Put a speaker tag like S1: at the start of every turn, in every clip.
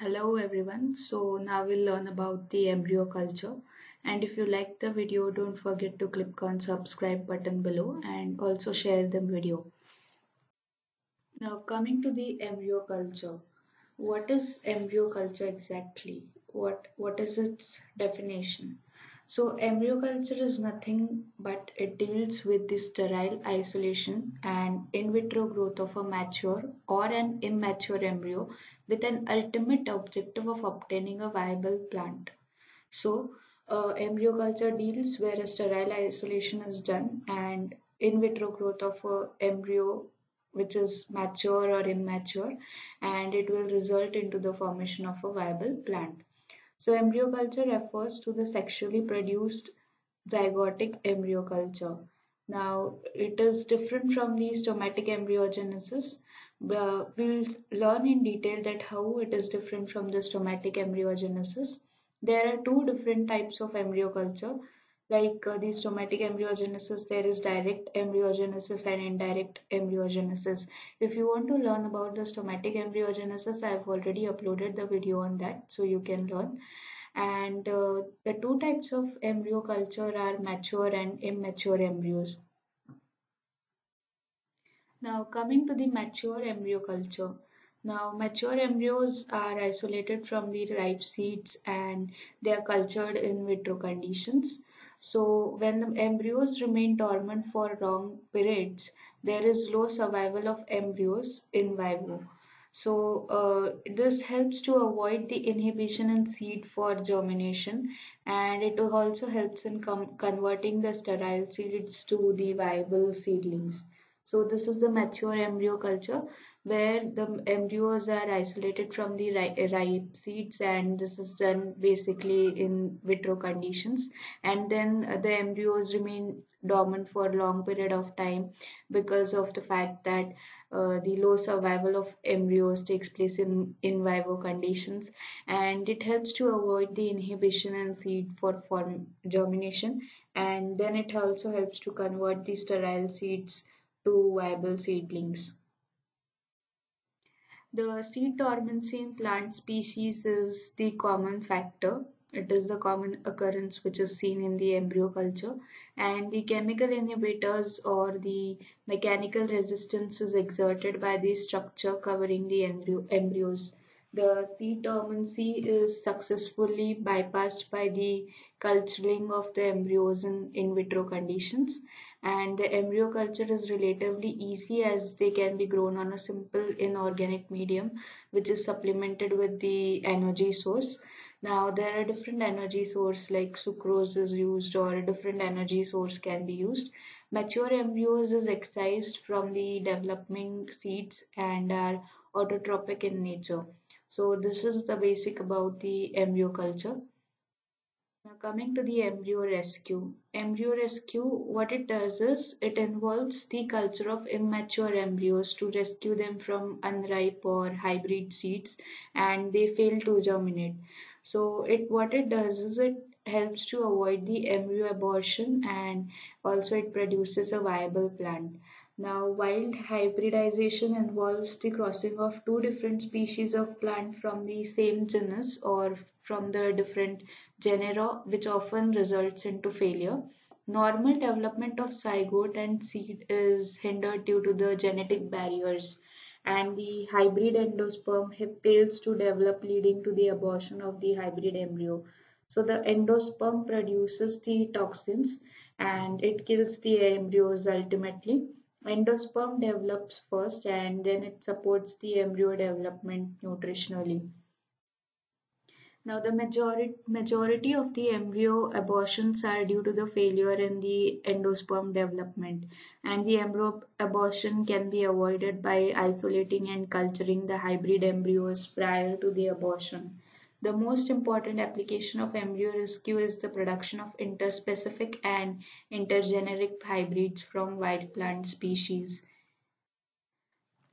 S1: Hello everyone. So now we'll learn about the embryo culture. And if you like the video, don't forget to click on subscribe button below and also share the video. Now coming to the embryo culture. What is embryo culture exactly? What what is its definition? So embryo culture is nothing but it deals with the sterile isolation and in vitro growth of a mature or an immature embryo with an ultimate objective of obtaining a viable plant. So uh, embryo culture deals where a sterile isolation is done and in vitro growth of a embryo which is mature or immature and it will result into the formation of a viable plant. So embryo culture refers to the sexually produced zygotic embryo culture. Now it is different from the somatic embryogenesis. Uh, we'll learn in detail that how it is different from the somatic embryogenesis. There are two different types of embryo culture like uh, the somatic embryogenesis there is direct embryogenesis and indirect embryogenesis. If you want to learn about the somatic embryogenesis i have already uploaded the video on that so you can learn. And uh, the two types of embryo culture are mature and immature embryos. Now coming to the mature embryo culture. Now, mature embryos are isolated from the ripe seeds and they are cultured in vitro conditions. So when the embryos remain dormant for long periods, there is low survival of embryos in vivo. So uh, this helps to avoid the inhibition in seed for germination and it also helps in converting the sterile seeds to the viable seedlings. So this is the mature embryo culture where the embryos are isolated from the ripe seeds and this is done basically in vitro conditions. And then the embryos remain dormant for a long period of time because of the fact that uh, the low survival of embryos takes place in in vivo conditions. And it helps to avoid the inhibition in seed for form germination. And then it also helps to convert the sterile seeds to viable seedlings the seed dormancy in plant species is the common factor. It is the common occurrence which is seen in the embryo culture and the chemical inhibitors or the mechanical resistance is exerted by the structure covering the embryo embryos. The seed dormancy is successfully bypassed by the culturing of the embryos in in vitro conditions. And the embryo culture is relatively easy as they can be grown on a simple inorganic medium which is supplemented with the energy source. Now there are different energy source like sucrose is used or a different energy source can be used. Mature embryos is excised from the developing seeds and are autotrophic in nature so this is the basic about the embryo culture now coming to the embryo rescue. Embryo rescue, what it does is it involves the culture of immature embryos to rescue them from unripe or hybrid seeds and they fail to germinate. So it what it does is it helps to avoid the embryo abortion and also it produces a viable plant. Now, wild hybridization involves the crossing of two different species of plant from the same genus or from the different genera, which often results into failure. Normal development of zygote and seed is hindered due to the genetic barriers and the hybrid endosperm fails to develop leading to the abortion of the hybrid embryo. So the endosperm produces the toxins and it kills the embryos ultimately endosperm develops first and then it supports the embryo development nutritionally. Now the majority, majority of the embryo abortions are due to the failure in the endosperm development and the embryo abortion can be avoided by isolating and culturing the hybrid embryos prior to the abortion. The most important application of embryo rescue is the production of interspecific and intergeneric hybrids from wild plant species.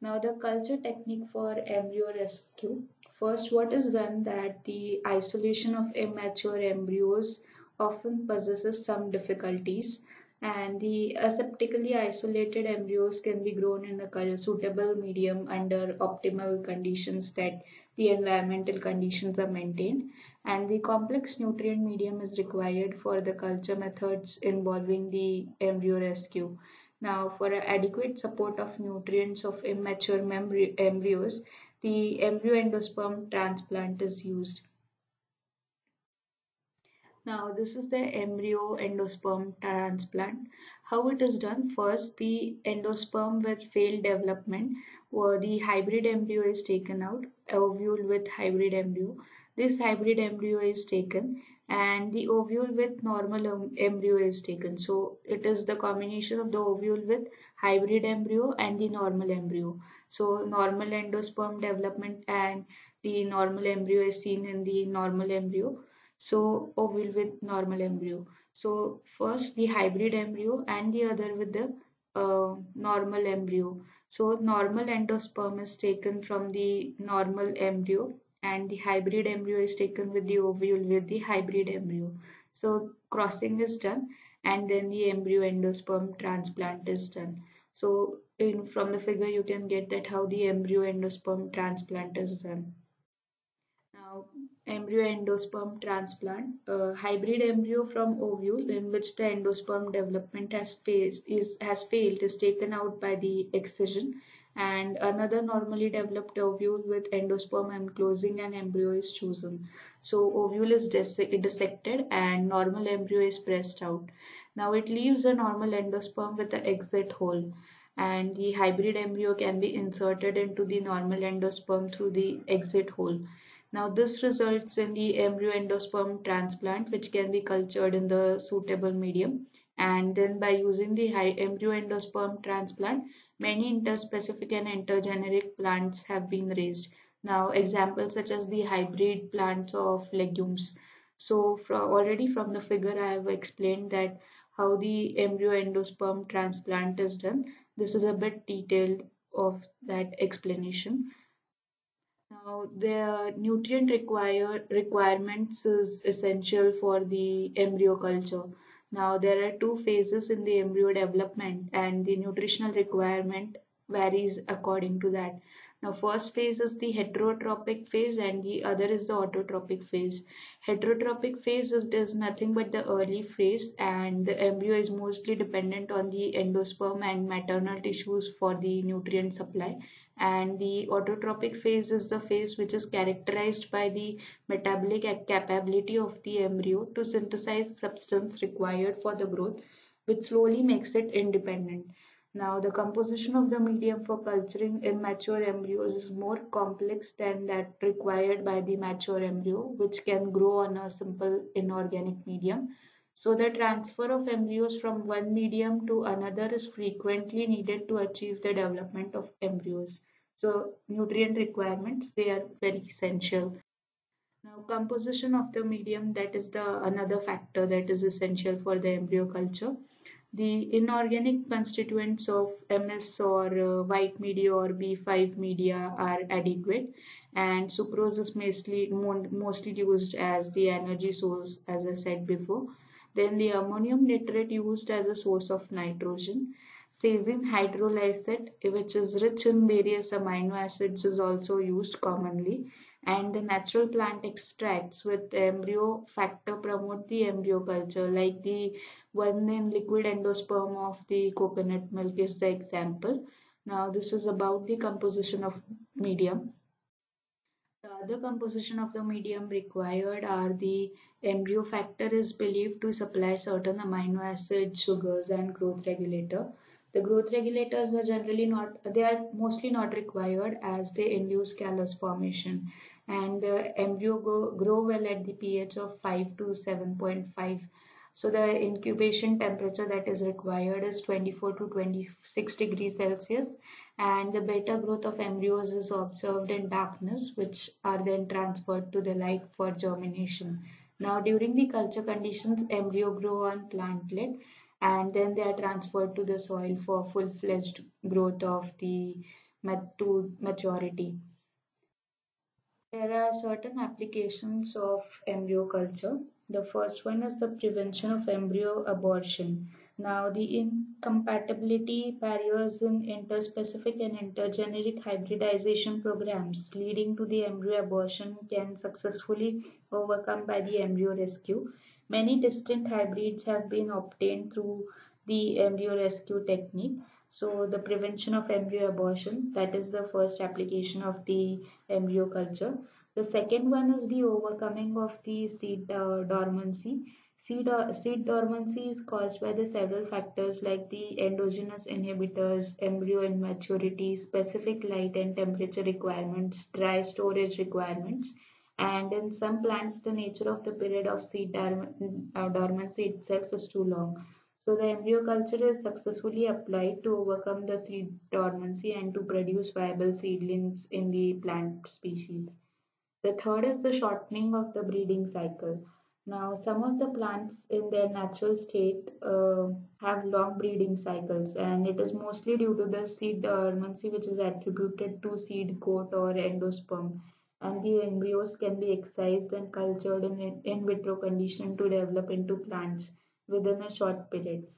S1: Now the culture technique for embryo rescue. First, what is done that the isolation of immature embryos often possesses some difficulties. And the aseptically isolated embryos can be grown in a suitable medium under optimal conditions that the environmental conditions are maintained and the complex nutrient medium is required for the culture methods involving the embryo rescue. Now for adequate support of nutrients of immature embryos, the embryo endosperm transplant is used. Now this is the embryo endosperm transplant. How it is done? First the endosperm with failed development or the hybrid embryo is taken out, ovule with hybrid embryo. This hybrid embryo is taken and the ovule with normal embryo is taken. So it is the combination of the ovule with hybrid embryo and the normal embryo. So normal endosperm development and the normal embryo is seen in the normal embryo so ovule with normal embryo. So first the hybrid embryo and the other with the uh, normal embryo. So normal endosperm is taken from the normal embryo and the hybrid embryo is taken with the ovule with the hybrid embryo. So crossing is done and then the embryo endosperm transplant is done. So in from the figure you can get that how the embryo endosperm transplant is done embryo endosperm transplant, a hybrid embryo from ovule in which the endosperm development has, is, has failed is taken out by the excision and another normally developed ovule with endosperm enclosing an embryo is chosen. So ovule is dissected and normal embryo is pressed out. Now it leaves a normal endosperm with the exit hole and the hybrid embryo can be inserted into the normal endosperm through the exit hole. Now this results in the embryo endosperm transplant which can be cultured in the suitable medium and then by using the embryo endosperm transplant many interspecific and intergeneric plants have been raised. Now examples such as the hybrid plants of legumes. So already from the figure I have explained that how the embryo endosperm transplant is done. This is a bit detailed of that explanation. Now, the nutrient require, requirements is essential for the embryo culture. Now, there are two phases in the embryo development and the nutritional requirement varies according to that. Now, first phase is the heterotrophic phase and the other is the autotrophic phase. Heterotrophic phase is, is nothing but the early phase and the embryo is mostly dependent on the endosperm and maternal tissues for the nutrient supply and the autotrophic phase is the phase which is characterized by the metabolic capability of the embryo to synthesize substance required for the growth which slowly makes it independent. Now the composition of the medium for culturing immature embryos is more complex than that required by the mature embryo which can grow on a simple inorganic medium. So the transfer of embryos from one medium to another is frequently needed to achieve the development of embryos. So nutrient requirements, they are very essential. Now composition of the medium, that is the another factor that is essential for the embryo culture. The inorganic constituents of MS or uh, white media or B5 media are adequate and sucrose is mostly, mostly used as the energy source as I said before. Then the ammonium nitrate used as a source of nitrogen. Casein hydrolysate, which is rich in various amino acids, is also used commonly. And the natural plant extracts with embryo factor promote the embryo culture, like the one in liquid endosperm of the coconut milk is the example. Now, this is about the composition of medium. The other composition of the medium required are the embryo factor is believed to supply certain amino acids, sugars and growth regulator. The growth regulators are generally not, they are mostly not required as they induce callus formation and the embryo go, grow well at the pH of 5 to 7.5. So the incubation temperature that is required is 24 to 26 degrees Celsius and the beta growth of embryos is observed in darkness which are then transferred to the light for germination. Now during the culture conditions embryo grow on plantlet and then they are transferred to the soil for full-fledged growth of the mat to maturity. There are certain applications of embryo culture. The first one is the prevention of embryo abortion. Now, the incompatibility barriers in interspecific and intergeneric hybridization programs leading to the embryo abortion can successfully overcome by the embryo rescue. Many distinct hybrids have been obtained through the embryo rescue technique. So the prevention of embryo abortion, that is the first application of the embryo culture. The second one is the overcoming of the seed uh, dormancy. Seed, seed dormancy is caused by the several factors like the endogenous inhibitors, embryo immaturity, specific light and temperature requirements, dry storage requirements, and in some plants the nature of the period of seed uh, dormancy itself is too long. So the embryo culture is successfully applied to overcome the seed dormancy and to produce viable seedlings in the plant species. The third is the shortening of the breeding cycle. Now, some of the plants in their natural state uh, have long breeding cycles, and it is mostly due to the seed dormancy, which is attributed to seed coat or endosperm. And the embryos can be excised and cultured in in vitro condition to develop into plants within a short period.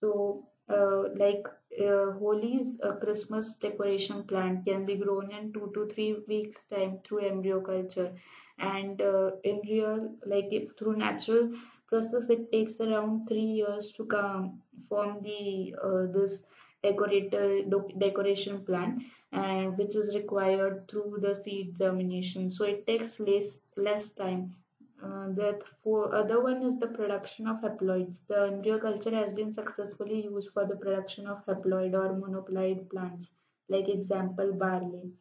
S1: So, uh, like uh, Holly's uh, Christmas decoration plant can be grown in two to three weeks time through embryo culture. And uh, in real like if through natural process it takes around three years to come form the uh, this decorator decoration plant and which is required through the seed germination. So it takes less less time uh, that for other one is the production of haploids the embryo culture has been successfully used for the production of haploid or monoploid plants like example barley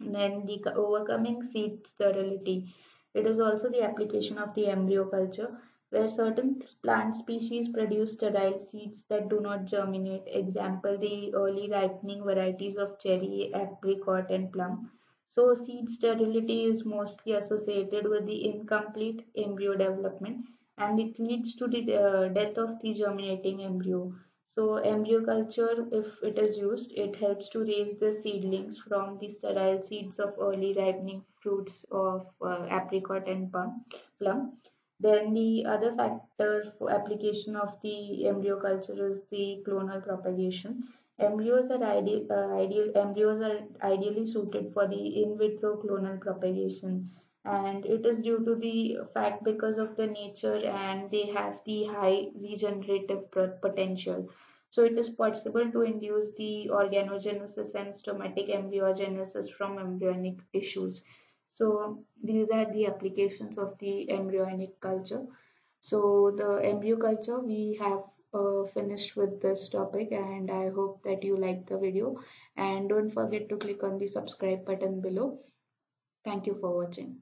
S1: then the overcoming seed sterility. It is also the application of the embryo culture where certain plant species produce sterile seeds that do not germinate. Example, the early ripening varieties of cherry, apricot and plum. So seed sterility is mostly associated with the incomplete embryo development and it leads to the uh, death of the germinating embryo. So embryo culture, if it is used, it helps to raise the seedlings from the sterile seeds of early ripening fruits of uh, apricot and plum. plum. Then the other factor for application of the embryo culture is the clonal propagation. Embryos are uh, ideal embryos are ideally suited for the in vitro clonal propagation. And it is due to the fact because of the nature and they have the high regenerative potential. So it is possible to induce the organogenesis and somatic embryogenesis from embryonic tissues so these are the applications of the embryonic culture. So the embryo culture we have uh, finished with this topic and i hope that you like the video. And don't forget to click on the subscribe button below. Thank you for watching